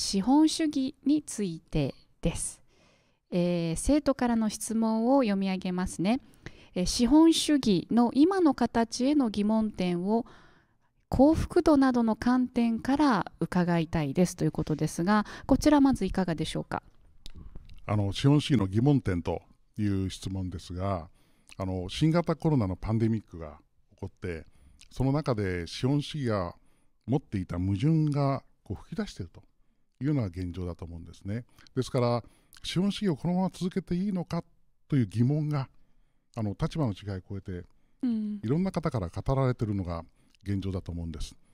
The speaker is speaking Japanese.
資本主義についてです、えー、生徒からの質問を読み上げますね、えー、資本主義の今の形への疑問点を幸福度などの観点から伺いたいです。ということですがこちらまずいかがでしょうか？あの資本主義の疑問点という質問ですがあの新型コロナのパンデミックが起こってその中で資本主義が持っていた矛盾がこう吹き出していると。いうのが現状だと思うんですね。ですから資本主義をこのまま続けていいのかという疑問があの立場の違いを超えて、うん、いろんな方から語られているのが現状だと思うんです。